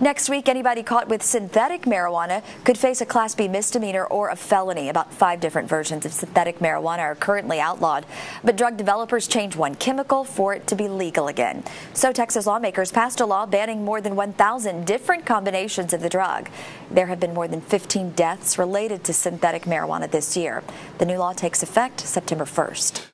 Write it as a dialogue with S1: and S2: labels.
S1: Next week, anybody caught with synthetic marijuana could face a Class B misdemeanor or a felony. About five different versions of synthetic marijuana are currently outlawed, but drug developers change one chemical for it to be legal again. So Texas lawmakers passed a law banning more than 1,000 different combinations of the drug. There have been more than 15 deaths related to synthetic marijuana this year. The new law takes effect September 1st.